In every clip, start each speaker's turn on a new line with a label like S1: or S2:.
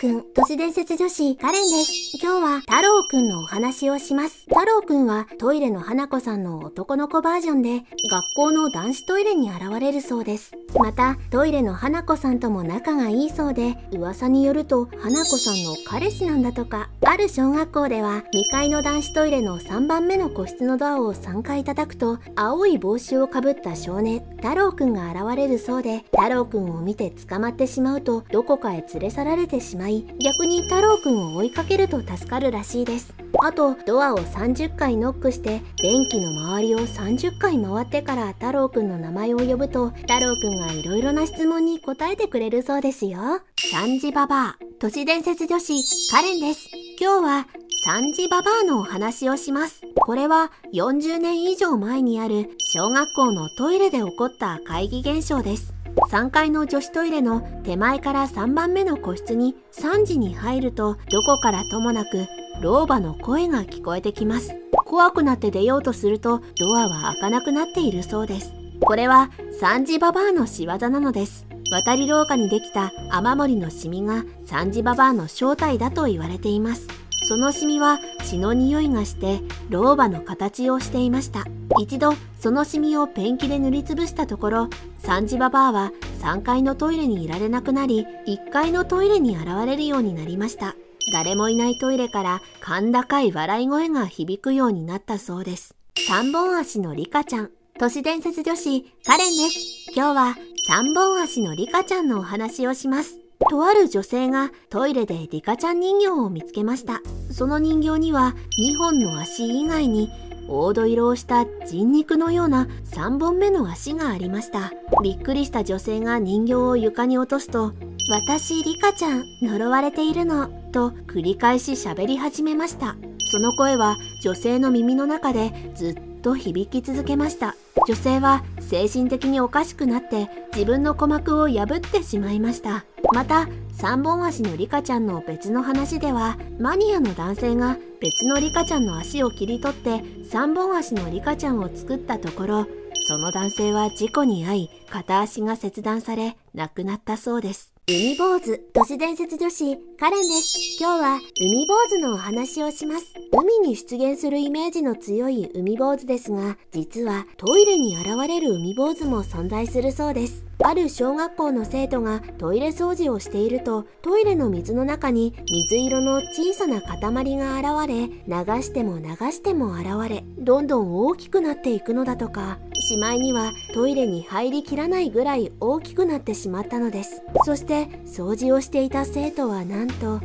S1: くん、都市伝説女子、カレンです。今日は太郎くんのお話をします。太郎くんはトイレの花子さんの男の子バージョンで、学校の男子トイレに現れるそうです。また、トイレの花子さんとも仲がいいそうで、噂によると、花子さんの彼氏なんだとか、ある小学校では、2階の男子トイレの3番目の個室のドアを3回叩くと、青い帽子をかぶった少年、太郎くんが現れるそうで、太郎くんを見て捕まってしまうと、どこかへ連れ去られてしまい、逆に太郎くんを追いかけると助かるらしいです。あと、ドアを30回ノックして、電気の周りを30回回ってから太郎くんの名前を呼ぶと、太郎くんが色々な質問に答えてくれるそうですよ。三時ババア、都市伝説女子、カレンです。今日は、三時ババアのお話をします。これは40年以上前にある小学校のトイレで起こった怪奇現象です。3階の女子トイレの手前から3番目の個室に3時に入るとどこからともなく老婆の声が聞こえてきます。怖くなって出ようとするとドアは開かなくなっているそうです。これは3時ババアの仕業なのです。渡り廊下にできた雨漏りのシミが3時ババアの正体だと言われています。そのシミは血の匂いがして老婆の形をしていました一度そのシミをペンキで塗りつぶしたところサンジババアは3階のトイレにいられなくなり1階のトイレに現れるようになりました。誰もいないトイレから甲高い笑い声が響くようになったそうです。3本足のリカちゃん。都市伝説女子カレンです。今日は3本足のリカちゃんのお話をします。とある女性がトイレでリカちゃん人形を見つけました。その人形には2本の足以外に黄土色をした人肉のような3本目の足がありました。びっくりした女性が人形を床に落とすと、私リカちゃん呪われているのと繰り返し喋り始めました。その声は女性の耳の中でずっと響き続けました。女性は精神的におかしくなって自分の鼓膜を破ってしまいました。また3本足のリカちゃんの別の話ではマニアの男性が別のリカちゃんの足を切り取って3本足のリカちゃんを作ったところその男性は事故に遭い片足が切断され亡くなったそうです海坊主都市伝説女子カレンです。今日は海坊主のお話をします。海に出現するイメージの強い海坊主ですが実はトイレに現れる海坊主も存在するそうです。ある小学校の生徒がトイレ掃除をしているとトイレの水の中に水色の小さな塊が現れ流しても流しても現れどんどん大きくなっていくのだとか。しまいにはトイレに入りきらないぐらい大きくなってしまったのです。そして掃除をしていた生徒はなんと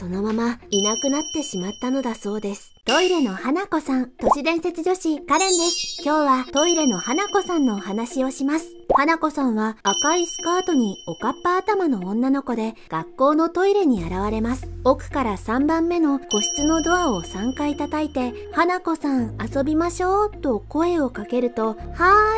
S1: そのままいなくなってしまったのだそうです。トイレの花子さん。都市伝説女子カレンです。今日はトイレの花子さんのお話をします。花子さんは赤いスカートにおかっぱ頭の女の子で学校のトイレに現れます。奥から3番目の個室のドアを3回叩いて、花子さん遊びましょうと声をかけると、は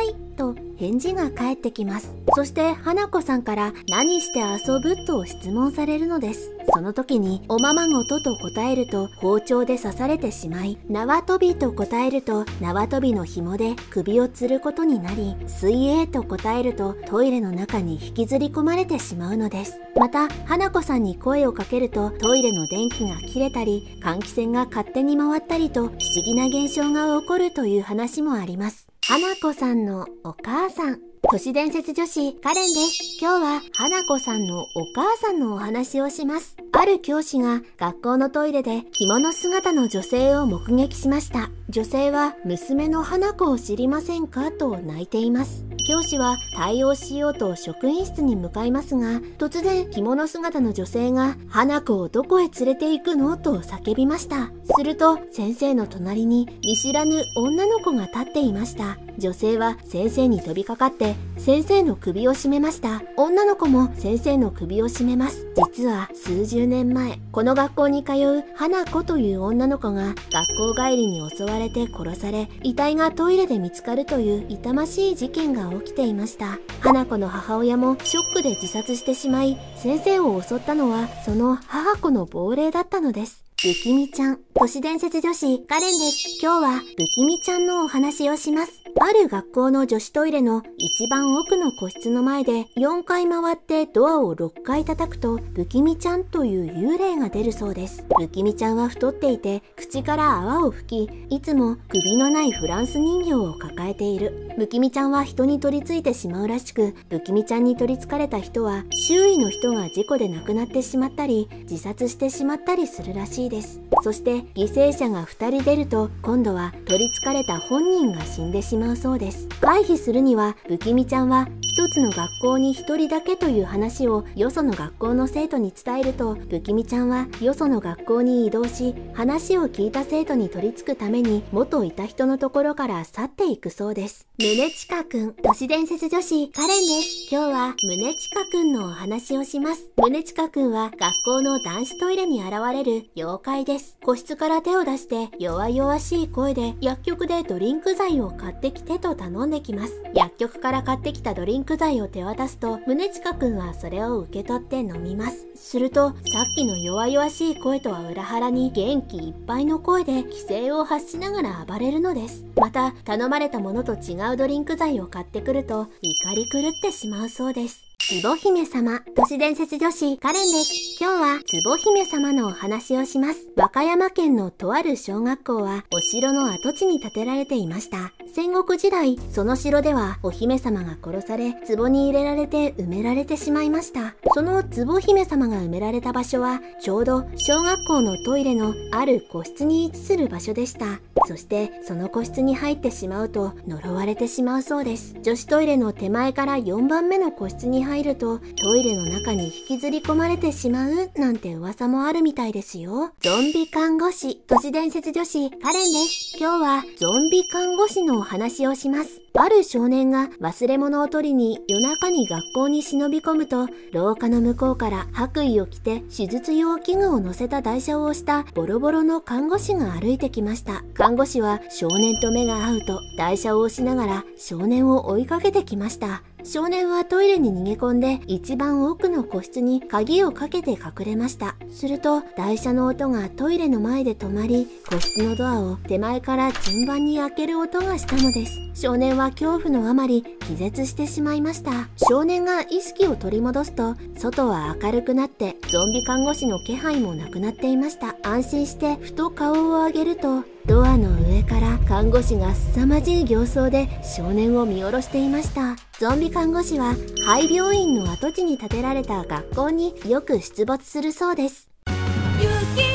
S1: ーいと返事が返ってきます。そして花子さんから何して遊ぶと質問されるのです。その時におままごとと答えると包丁で刺されてしまい、縄跳びと答えると縄跳びの紐で首を吊ることになり、水泳と答えるとトイレの中に引きずり込まれてしまうのです。また、花子さんに声をかけるとトイレの電気が切れたり、換気扇が勝手に回ったりと不思議な現象が起こるという話もあります。花子さんのお母さん。都市伝説女子カレンです。今日は花子さんのお母さんのお話をします。ある教師が学校のトイレで着物姿の女性を目撃しました。女性は娘の花子を知りませんか？と泣いています。教師は対応しようと職員室に向かいますが、突然着物姿の女性が、花子をどこへ連れて行くのと叫びました。すると、先生の隣に見知らぬ女の子が立っていました。女性は先生に飛びかかって先生の首を絞めました女の子も先生の首を絞めます実は数十年前この学校に通う花子という女の子が学校帰りに襲われて殺され遺体がトイレで見つかるという痛ましい事件が起きていました花子の母親もショックで自殺してしまい先生を襲ったのはその母子の亡霊だったのですゆきみちゃん。都市伝説女子カレンです。今日は不気味ちゃんのお話をします。ある学校の女子トイレの一番奥の個室の前で4回回ってドアを6回叩くと不気味ちゃんという幽霊が出るそうです。不気味ちゃんは太っていて口から泡を吹き、いつも首のないフランス人形を抱えている。不気味ちゃんは人に取り付いてしまうらしく、不気味ちゃんに取り憑かれた人は周囲の人が事故で亡くなってしまったり、自殺してしまったりするらしいです。そして犠牲者が2人出ると今度は取り憑かれた本人が死んでしまうそうです。回避するには不気味ちゃんは一つの学校に一人だけという話をよその学校の生徒に伝えると不気味ちゃんはよその学校に移動し話を聞いた生徒に取り付くために元いた人のところから去っていくそうです。宗近くん都市伝説女子カレンです。今日は宗近くんのお話をします。宗近くんは学校の男子トイレに現れる妖怪です。個室から手を出して弱々しい声で薬局でドリンク剤を買ってきてと頼んできます。薬局から買ってきたドリンク剤を手渡すと宗近くんはそれを受け取って飲みます。するとさっきの弱々しい声とは裏腹に元気いっぱいの声で規制を発しながら暴れるのです。また頼まれたものと違うドリンク剤を買ってくると怒り狂ってしまうそうです。つぼ姫様、都市伝説女子カレンです。今日はつぼ姫様のお話をします。和歌山県のとある小学校はお城の跡地に建てられていました。戦国時代、その城ではお姫様が殺され、壺に入れられて埋められてしまいました。その壺姫様が埋められた場所は、ちょうど小学校のトイレのある個室に位置する場所でした。そしてその個室に入ってしまうと呪われてしまうそうです女子トイレの手前から4番目の個室に入入るとトイレの中に引きずり込まれてしまうなんて噂もあるみたいですよゾンビ看護師都市伝説女子カレンです今日はゾンビ看護師のお話をしますある少年が忘れ物を取りに夜中に学校に忍び込むと、廊下の向こうから白衣を着て手術用器具を乗せた台車を押したボロボロの看護師が歩いてきました。看護師は少年と目が合うと台車を押しながら少年を追いかけてきました。少年はトイレに逃げ込んで一番奥の個室に鍵をかけて隠れました。すると台車の音がトイレの前で止まり、個室のドアを手前から順番に開ける音がしたのです。少年は恐怖のあまり気絶してしまいました。少年が意識を取り戻すと、外は明るくなってゾンビ看護師の気配もなくなっていました。安心してふと顔を上げると、ドアの上看護師が凄まじい形相で少年を見下ろしていました。ゾンビ看護師は廃病院の跡地に建てられた学校によく出没するそうです。
S2: 雪